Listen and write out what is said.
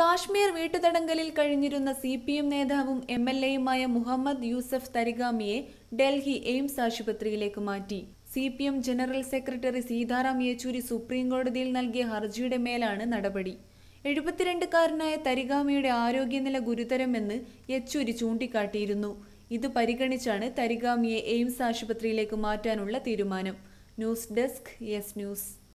കാശ്മീർ വീട്ടുതടങ്കലിൽ കഴിഞ്ഞിരുന്ന C P M നേതാവും എം എൽ എയുമായ മുഹമ്മദ് യൂസഫ് തരിഗാമിയെ ഡൽഹി എയിംസ് ആശുപത്രിയിലേക്ക് മാറ്റി. C P M general secretary Sitaram Yechury supreme കോടതിയിൽ നൽകിയ ഹർജിയുടെ മേലാണ് നടപടി. എഴുപത്തിരണ്ടുകാരനായ തരിഗാമിയുടെ ആരോഗ്യനില ഗുരുതരമെന്ന് യെച്ചൂരി ചൂണ്ടിക്കാട്ടിയിരുന്നു. ഇത് പരിഗണിച്ചാണ് തരിഗാമിയെ എയിംസ് ആശുപത്രിയിലേക്ക് മാറ്റാനുള്ള തീരുമാനം. News desk yes news.